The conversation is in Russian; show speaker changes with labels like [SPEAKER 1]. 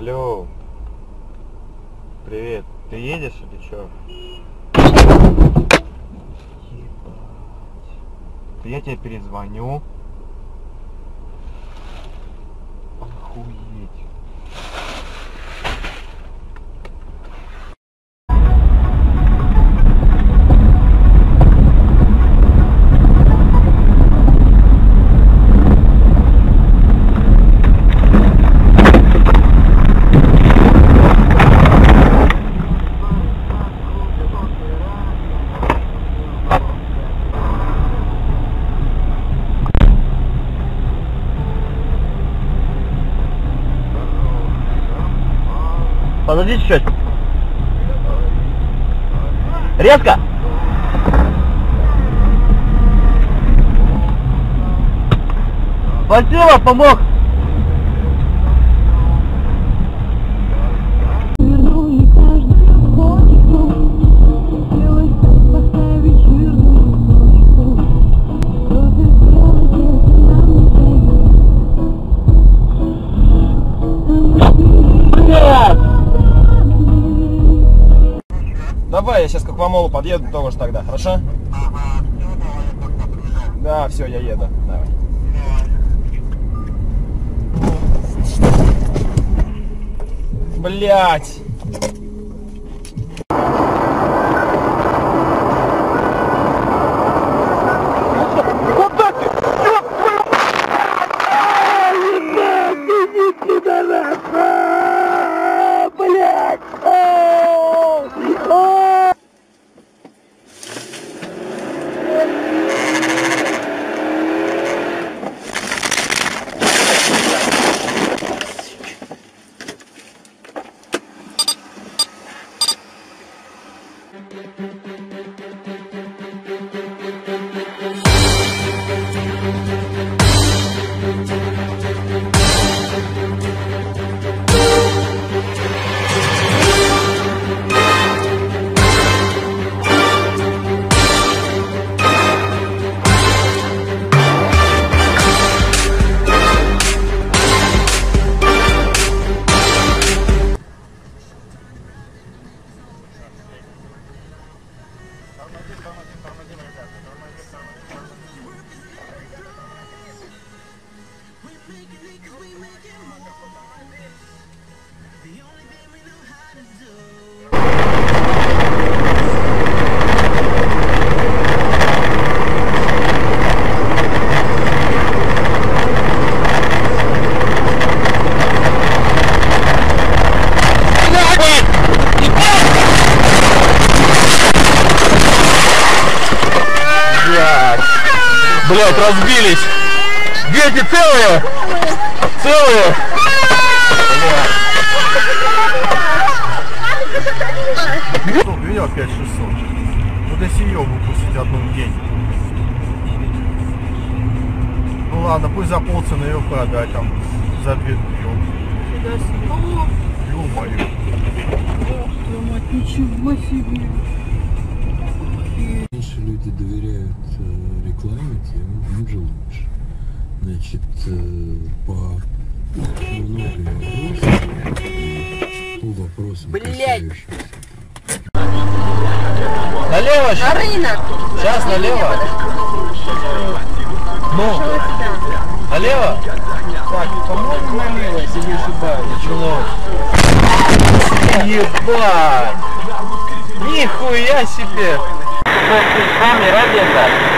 [SPEAKER 1] Алло. Привет. Ты едешь или? Ебать. Я тебе перезвоню.
[SPEAKER 2] Подожди чуть-чуть. Резко! Спасибо, помог! Давай, я сейчас к Аквамолу подъеду тоже тогда, хорошо? Да, все, я еду. Давай. Блять! Блять, Thank you. Разбились! Дети целые? Целые?
[SPEAKER 1] Видел 5600. Вот если ее выпустить одну в день. Ну ладно, пусть за полцены ее продать там за две Ё-моё.
[SPEAKER 3] Ничего себе!
[SPEAKER 4] Меньше люди доверяют э, рекламе, тем же лучше. Значит, э, по многим вопросам, по вопросам, касающимся
[SPEAKER 2] Налево щас.
[SPEAKER 5] Рынок.
[SPEAKER 2] Сейчас налево. Ну, налево? Так, по-моему, налево, если не ошибаюсь. Начало. Ебать! Нихуя себе! miradiye sahip.